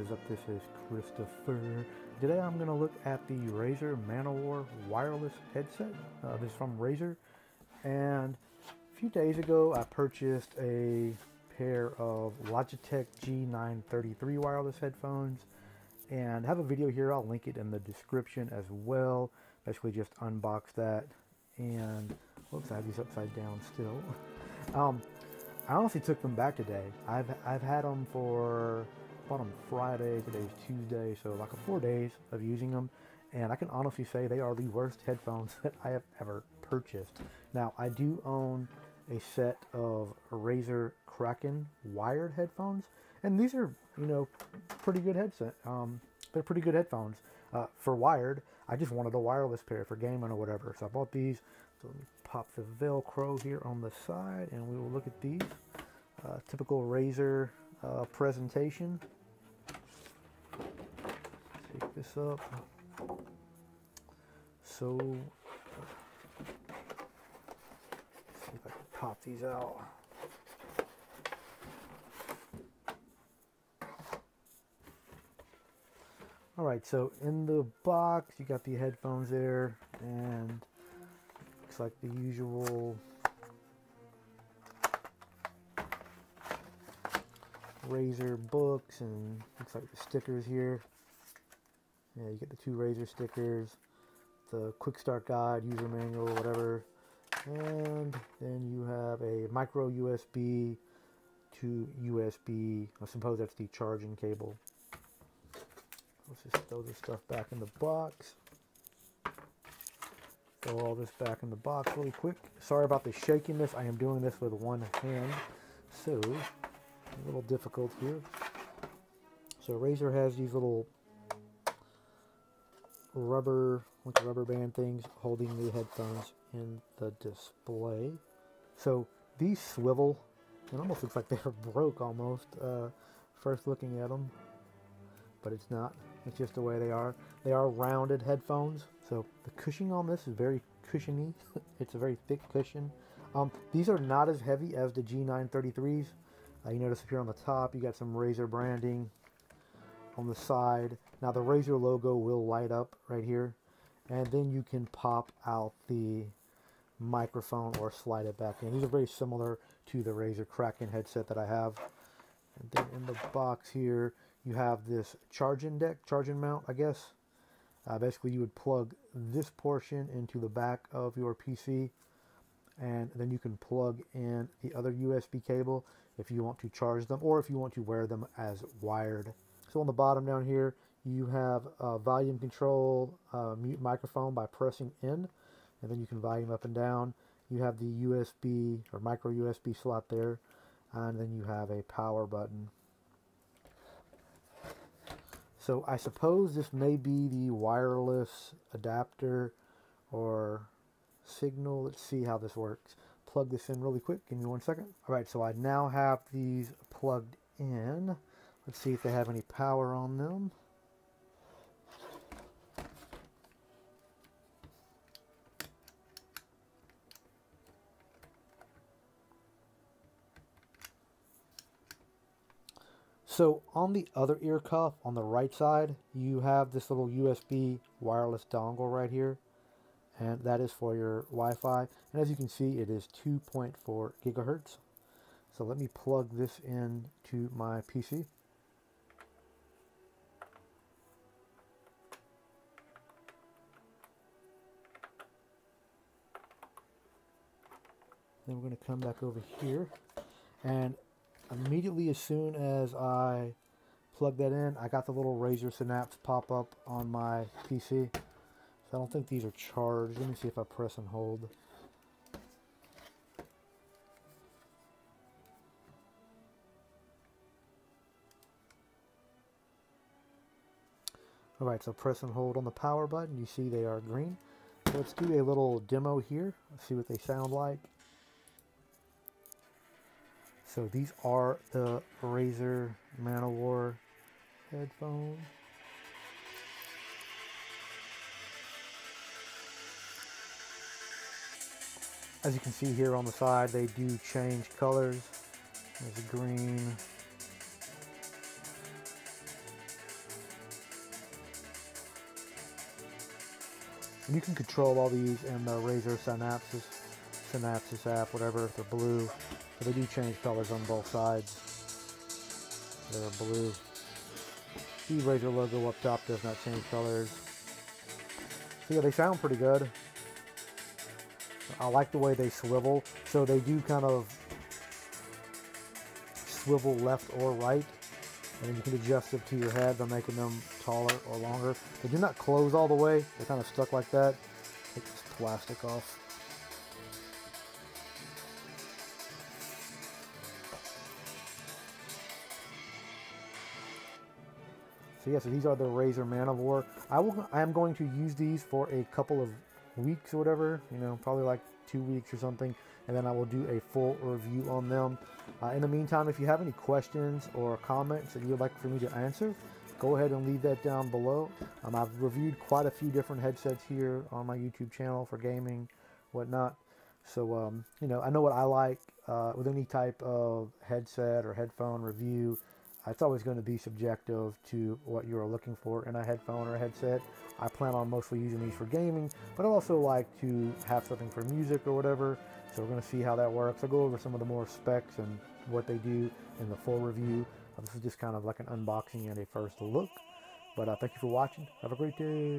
is up? This is Christopher. Today I'm going to look at the Razer Man O' War wireless headset. Uh, this is from Razer. And a few days ago I purchased a pair of Logitech G933 wireless headphones. And I have a video here, I'll link it in the description as well. Basically just unbox that. And, whoops, I have these upside down still. um, I honestly took them back today. I've I've had them for bought them Friday. Today's Tuesday, so like four days of using them, and I can honestly say they are the worst headphones that I have ever purchased. Now I do own a set of Razer Kraken wired headphones, and these are you know pretty good headset. Um, they're pretty good headphones uh, for wired. I just wanted a wireless pair for gaming or whatever, so I bought these. So let me pop the Velcro here on the side and we will look at these. Uh, typical Razer uh, presentation. Take this up. So, see if I can pop these out. Alright, so in the box you got the headphones there and looks like the usual Razer books and looks like the stickers here. Yeah, you get the two Razer stickers, the quick start guide, user manual, whatever. And then you have a micro USB to USB. I suppose that's the charging cable. Let's just throw this stuff back in the box. Throw all this back in the box really quick. Sorry about the shakiness. I am doing this with one hand. So, a little difficult here. So Razer has these little rubber, like rubber band things holding the headphones in the display. So these swivel. It almost looks like they're broke almost. Uh, first looking at them, but it's not. It's just the way they are. They are rounded headphones, so the cushioning on this is very cushiony. it's a very thick cushion. Um, these are not as heavy as the G933s. Uh, you notice up here on the top, you got some Razer branding on the side. Now the Razer logo will light up right here. And then you can pop out the microphone or slide it back in. These are very similar to the Razer Kraken headset that I have. And then in the box here, you have this charging deck, charging mount, I guess. Uh, basically, you would plug this portion into the back of your PC, and then you can plug in the other USB cable if you want to charge them, or if you want to wear them as wired. So on the bottom down here, you have volume control, uh, mute microphone by pressing in, and then you can volume up and down. You have the USB or micro USB slot there, and then you have a power button so I suppose this may be the wireless adapter or signal. Let's see how this works. Plug this in really quick. Give me one second. All right, so I now have these plugged in. Let's see if they have any power on them. So on the other ear cuff on the right side, you have this little USB wireless dongle right here. And that is for your Wi-Fi. And as you can see, it is 2.4 gigahertz. So let me plug this in to my PC. Then we're going to come back over here. And immediately as soon as I plug that in, I got the little Razer Synapse pop up on my PC. So I don't think these are charged. Let me see if I press and hold. Alright, so press and hold on the power button. You see they are green. Let's do a little demo here. Let's see what they sound like. So these are the Razer Man O' War headphones. As you can see here on the side, they do change colors. There's a green. You can control all these in the Razer Synapse Synapse app, whatever, if they're blue. They do change colors on both sides. They're blue. The Razer logo up top does not change colors. So yeah, they sound pretty good. I like the way they swivel. So they do kind of swivel left or right. And you can adjust it to your head by making them taller or longer. They do not close all the way. They're kind of stuck like that. Take this plastic off. So yeah, so these are the Razer Man O' War. I will. I am going to use these for a couple of weeks or whatever. You know, probably like two weeks or something, and then I will do a full review on them. Uh, in the meantime, if you have any questions or comments that you would like for me to answer, go ahead and leave that down below. Um, I've reviewed quite a few different headsets here on my YouTube channel for gaming, whatnot. So, um, you know, I know what I like uh, with any type of headset or headphone review it's always going to be subjective to what you're looking for in a headphone or a headset. I plan on mostly using these for gaming, but I also like to have something for music or whatever. So we're going to see how that works. I'll go over some of the more specs and what they do in the full review. This is just kind of like an unboxing and a first look. But uh, thank you for watching. Have a great day.